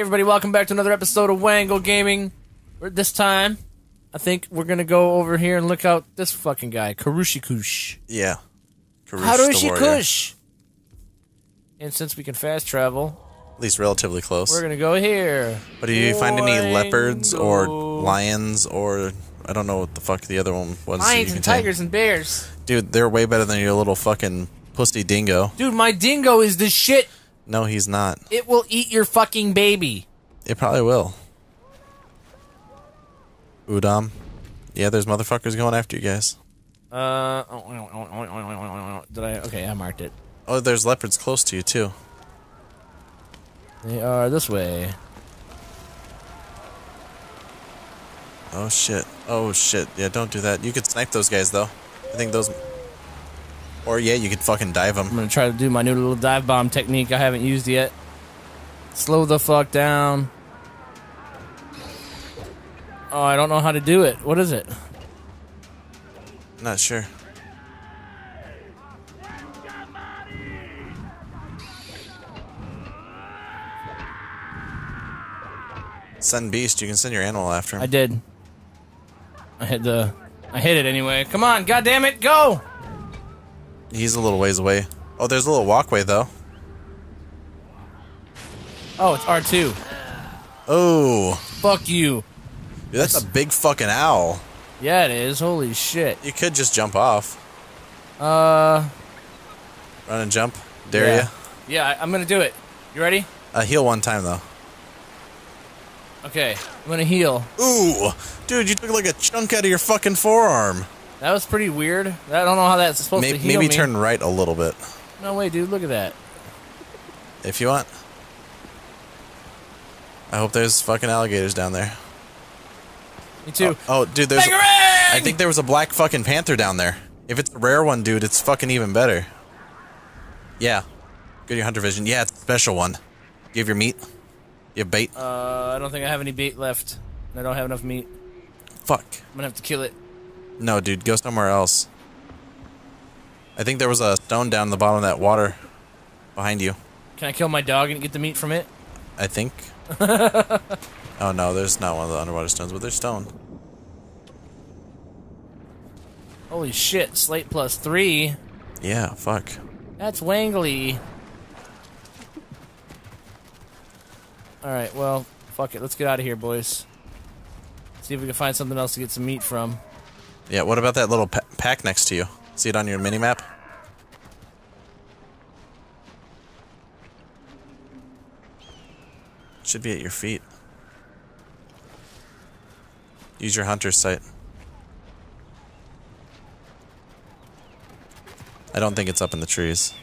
Hey everybody, welcome back to another episode of Wangle Gaming. This time, I think we're gonna go over here and look out this fucking guy, Karushi Kush. Yeah. Karoosh the Harushi warrior. Kush! And since we can fast travel, At least relatively close. we're gonna go here. But do you find any leopards or lions or I don't know what the fuck the other one was. Lions and tigers and bears. Dude, they're way better than your little fucking pussy dingo. Dude, my dingo is the shit. No, he's not. It will eat your fucking baby. It probably will. Udam. Yeah, there's motherfuckers going after you guys. Uh, did I? Okay, I marked it. Oh, there's leopards close to you too. They are this way. Oh shit. Oh shit. Yeah, don't do that. You could snipe those guys though. I think those. Or yeah, you could fucking dive them. I'm gonna try to do my new little dive bomb technique I haven't used yet. Slow the fuck down. Oh, I don't know how to do it. What is it? Not sure. Send beast. You can send your animal after him. I did. I hit the. I hit it anyway. Come on, god damn it, go! He's a little ways away. Oh, there's a little walkway though. Oh, it's R two. Oh, Fuck you. dude, that's a big fucking owl. Yeah, it is. Holy shit. You could just jump off. Uh, Run and jump. Dare yeah. ya? Yeah, I- I'm gonna do it. You ready? Uh, heal one time though. Okay, I'm gonna heal. Ooh, dude, you took like a chunk out of your fucking forearm. That was pretty weird. I don't know how that's supposed Maybe, to heal maybe me. turn right a little bit No way, dude. Look at that. if you want. I hope there's fucking alligators down there. Me too. Oh, dude, there's. Bangarang! I think there was a black fucking panther down there. If it's a rare one, dude, it's fucking even better. Yeah. Good your hunter vision. Yeah, it's a special one. You have your meat? You have bait? Uh, I don't think I have any bait left. I don't have enough meat. Fuck. I'm gonna have to kill it. No, dude, go somewhere else. I think there was a stone down the bottom of that water behind you. Can I kill my dog and get the meat from it? I think. oh no, there's not one of the underwater stones, but there's stone. Holy shit! Slate plus three. Yeah, fuck. That's wangly. All right. Well, fuck it. Let's get out of here, boys. See if we can find something else to get some meat from. Yeah, what about that little pa- pack next to you? See it on your mini map? Should be at your feet. Use your hunter's sight. I don't think it's up in the trees.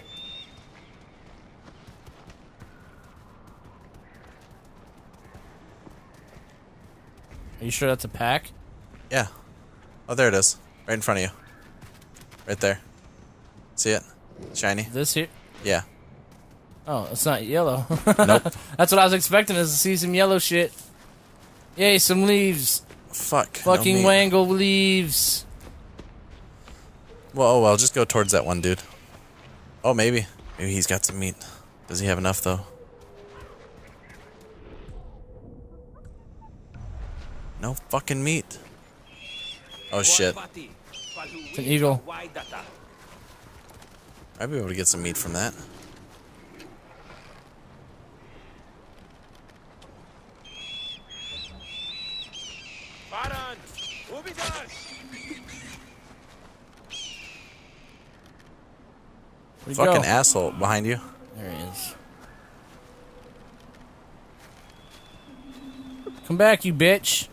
Are you sure that's a pack? Yeah. Oh, there it is. Right in front of you. Right there. See it? Shiny? This here? Yeah. Oh, it's not yellow. Nope. That's what I was expecting is to see some yellow shit. Yay, some leaves. Fuck. Fucking meat. wangle leaves. Well, oh well, just go towards that one dude. Oh, maybe. Maybe he's got some meat. Does he have enough, though? No fucking meat. Oh, shit. It's an eagle. I'd be able to get some meat from that. Where'd Fucking go? asshole behind you. There he is. Come back, you bitch.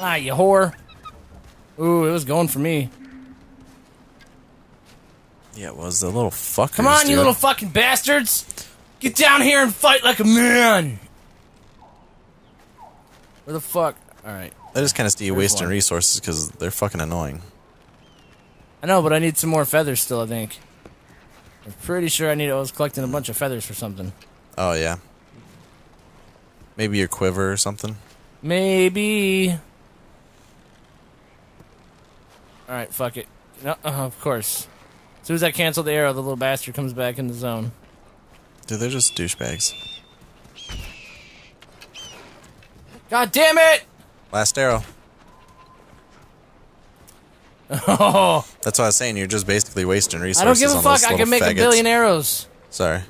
Ah, you whore. Ooh, it was going for me. Yeah, it was the little fucker. Come on, you little fucking bastards! Get down here and fight like a man! Where the fuck? Alright. I just kind of see you wasting one. resources because they're fucking annoying. I know, but I need some more feathers still, I think. I'm pretty sure I need. I was collecting a bunch of feathers for something. Oh, yeah. Maybe your quiver or something. Maybe. Alright, fuck it. No, uh, of course. As soon as I cancel the arrow, the little bastard comes back in the zone. Dude, they're just douchebags. God damn it! Last arrow. Oh, That's what I was saying. You're just basically wasting resources. I don't give a fuck. I can make a billion arrows. Sorry.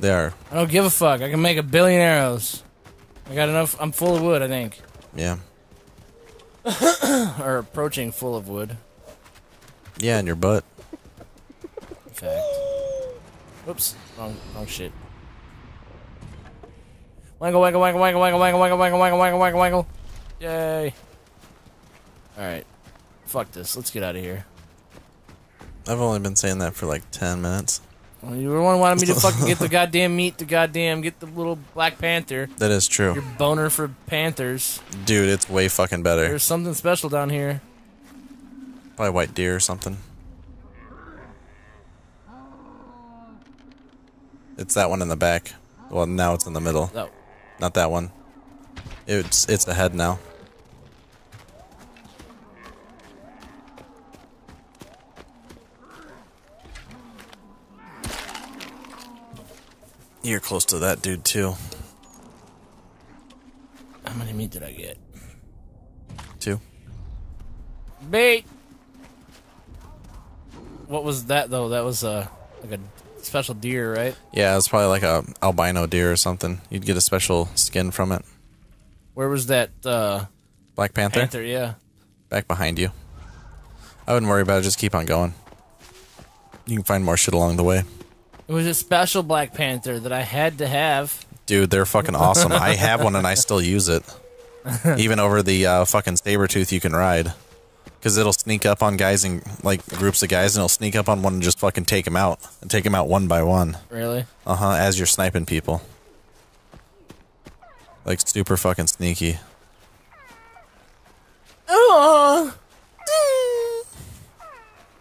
They are. I don't give a fuck. I can make a billion arrows. I got enough. I'm full of wood, I think. Yeah. Or approaching full of wood, Yeah, in your butt. in fact. Whoops. Wrong, wrong shit. Wangle, wangle, wangle, wangle, wangle, wangle, wangle, wangle, wangle, wangle, wangle, wangle. Yay. Alright. Fuck this. Let's get out of here. I've only been saying that for like 10 minutes. Well, you were one wanted me to fucking get the goddamn meat, the goddamn, get the little Black Panther. That is true. Your boner for panthers. Dude, it's way fucking better. There's something special down here. Probably white deer or something. It's that one in the back. Well, now it's in the middle. Oh, Not that one. It's it's the head now. You're close to that dude too. how many meat did I get? Two. Bait. What was that though? That was uh, like a special deer, right? Yeah, it's probably like a albino deer or something. You'd get a special skin from it. Where was that uh, Black Panther, panther? Yeah. back behind you. I wouldn't worry about it. Just keep on going. You can find more shit along the way. It was a special Black Panther that I had to have. Dude, they're fucking awesome. I have one and I still use it. Even over the uh, fucking saber tooth you can ride. Because it'll sneak up on guys and like groups of guys and it'll sneak up on one and just fucking take them out. And take them out one by one. Really? Uh huh, as you're sniping people. Like super fucking sneaky. Oh.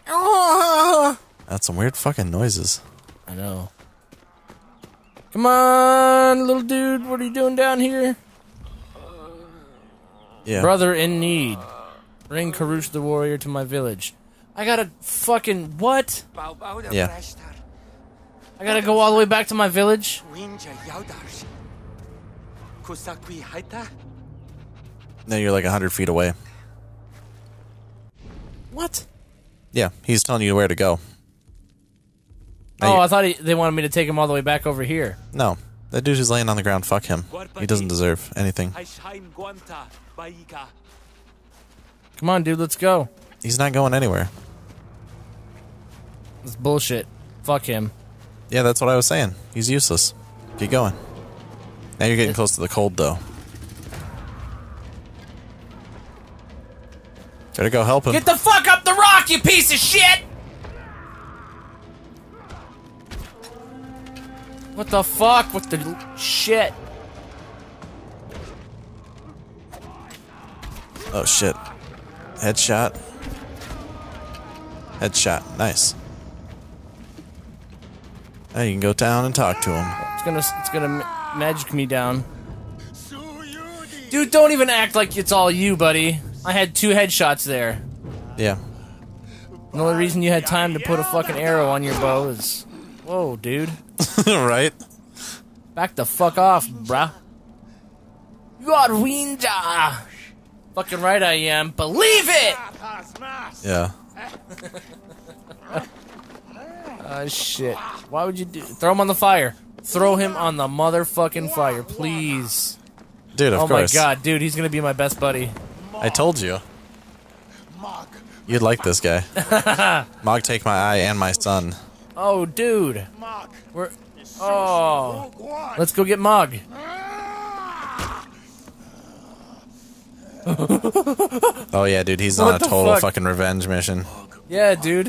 Oh. That's some weird fucking noises. I know. Come on, little dude. What are you doing down here? Yeah. Brother in need. Bring Karoosh the warrior to my village. I gotta fucking what? Yeah. I gotta go all the way back to my village? No, you're like 100 feet away. What? Yeah, he's telling you where to go. Oh, I thought he, they wanted me to take him all the way back over here. No, that dude who's laying on the ground, fuck him. He doesn't deserve anything. Come on, dude, let's go. He's not going anywhere. It's bullshit. Fuck him. Yeah, that's what I was saying. He's useless. Keep going. Now you're getting close to the cold, though. Gotta go help him. Get the fuck up the rock, you piece of shit! What the fuck? What the shit? Oh shit. Headshot. Headshot. Nice. Now you can go down and talk to him. It's gonna, it's gonna ma- magic me down. Dude, don't even act like it's all you, buddy. I had two headshots there. Yeah. The only reason you had time to put a fucking arrow on your bow is. Whoa, dude. right? Back the fuck off, bruh. You are Wenja! Fucking right I am. Believe it! Yeah. Ah, shit. Why would you do Throw him on the fire. Throw him on the motherfucking fire, please. Dude, of oh course. Oh my god, dude, he's gonna be my best buddy. I told you. You'd like this guy. Mog, take my eye and my son. Oh, dude. We're. Oh. Let's go get Mog. Oh yeah, dude, he's on a total fuck? fucking revenge mission. Yeah, dude.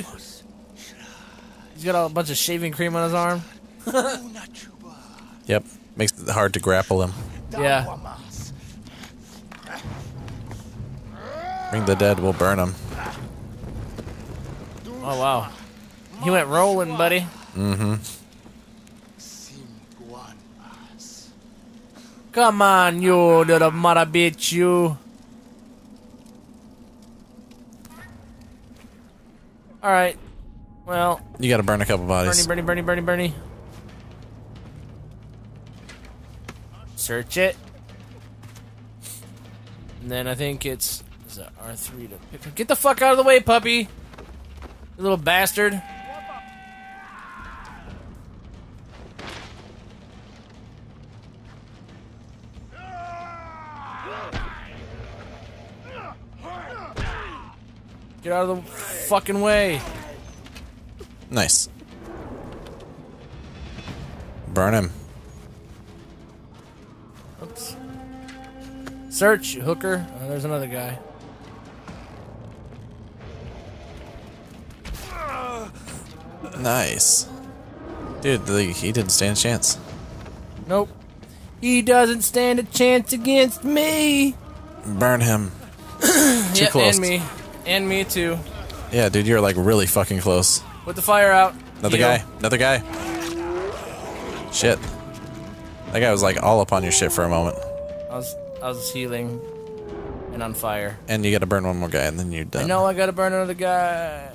He's got a bunch of shaving cream on his arm. Yep. Makes it hard to grapple him. Yeah. Bring the dead, we'll burn him. Oh, wow. He went rolling, buddy. Mm-hmm. Come on, you little mother bitch, you. All right. Well, You got to burn a couple bodies. Bernie, Bernie, Bernie, Bernie, Bernie. Search it. And then I think it's is it R3 to pick. Get the fuck out of the way, puppy! You little bastard. Get out of the fucking way. Nice. Burn him. Oops. Search, hooker. Oh, there's another guy. Nice. Dude, the, he didn't stand a chance. Nope. He doesn't stand a chance against me. Burn him. yeah, close. and me. And me too. Yeah, dude, you're like really fucking close. Put the fire out. Another Heal. guy. Another guy. Shit. That guy was like all up on your shit for a moment. I was I was healing and on fire. And you gotta burn one more guy and then you're done. I know I gotta burn another guy.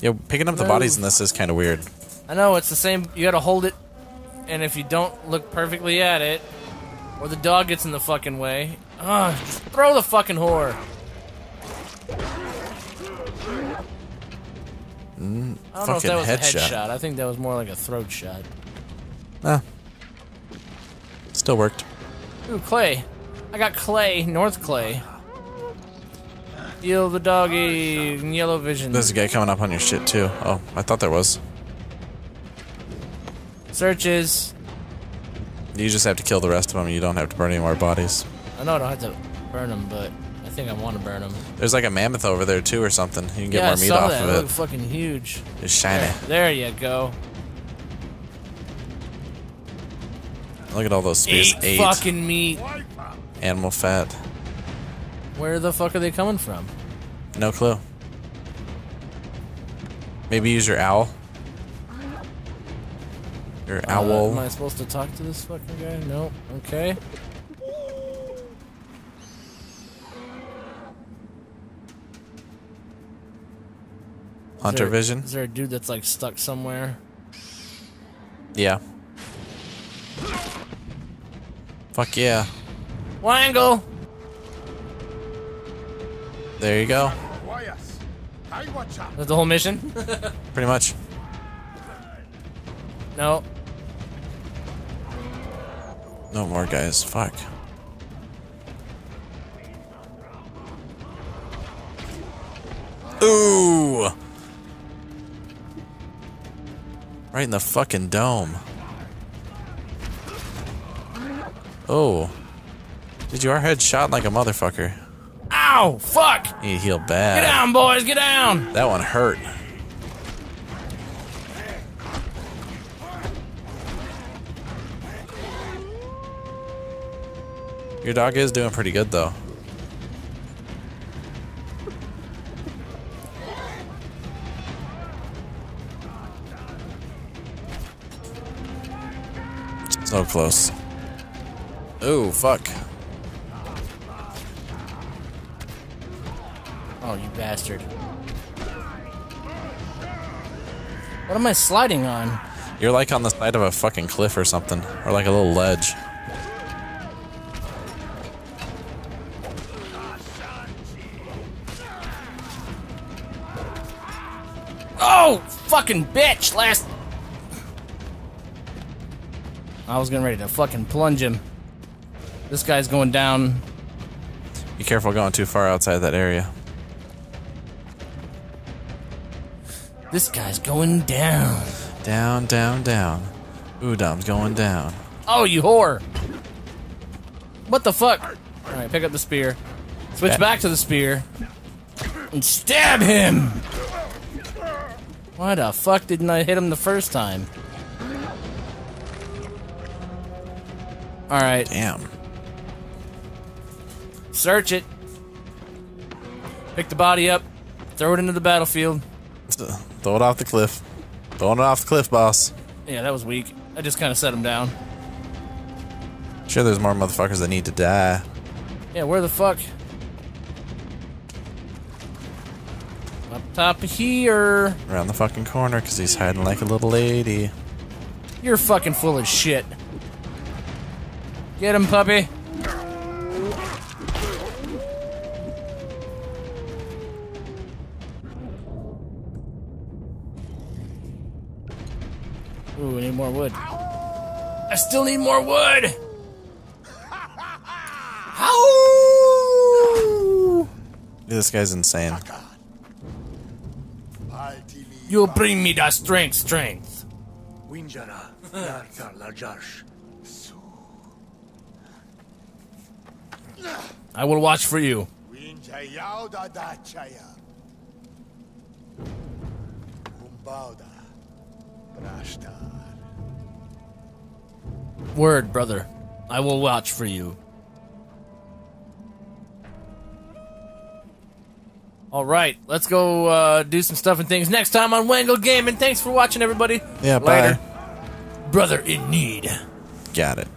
Yeah, picking up the bodies in this is kind of weird. I know it's the same. You gotta hold it, and if you don't look perfectly at it, or the dog gets in the fucking way, ah, just throw the fucking whore. I don't know if that was a headshot. headshot. I think that was more like a throat shot. Ah. Still worked. Ooh, clay. I got clay, North Clay. Heal the doggy, yellow vision. There's a guy coming up on your shit too. Oh, I thought there was. Searches. You just have to kill the rest of them. You don't have to burn any more bodies. I know I don't have to burn them, but think I want to burn them. There's like a mammoth over there too or something. You can get yeah, more meat off that. of It it. fucking huge. It's shiny. There you go. Look at all those spears. Eight, Eight. fucking meat. Animal fat. Where the fuck are they coming from? No clue. Maybe use your owl. Your Uh, owl. am I supposed to talk to this fucking guy? No. Okay. Hunter there- vision. Is there a dude that's like stuck somewhere? Yeah. Fuck yeah. Wangle! There you go. That's the whole mission? Pretty much. no. No more guys. Fuck. Ooh. Right in the fucking dome. Oh. Did your head shot like a motherfucker? Ow! Fuck! You heal bad. Get down, boys! Get down! That one hurt. Your dog is doing pretty good though. So close. Ooh, fuck. Oh, you bastard. What am I sliding on? You're like on the side of a fucking cliff or something, or like a little ledge. Oh, fucking bitch! Last. I was getting ready to fucking plunge him. This guy's going down. Be careful going too far outside that area. This guy's going down. Down, down, down. Udam's going down. Oh, you whore! What the fuck? Alright, pick up the spear. Switch Yeah. back to the spear. And stab him! Why the fuck didn't I hit him the first time? Alright, Damn. search it. Pick the body up. Throw it into the battlefield. Throw it off the cliff. Throwing it off the cliff, boss. Yeah, that was weak. I just kind of set him down. Sure, there's more motherfuckers that need to die. Yeah, where the fuck? Up Top here. Around the fucking corner because he's hiding like a little lady. You're fucking full of shit. Get him, puppy. Ooh, I need more wood. I still need more wood. Ow! This guy's insane. You'll bring me the strength, strength. I will watch for you. Winjayauda Dachaya. Umbauda. Rashtar. Word, brother. I will watch for you. All right, let's go uh, do some stuff and things next time on Wangle Gaming. Thanks for watching, everybody. Yeah, Later. bye. Brother in need. Got it.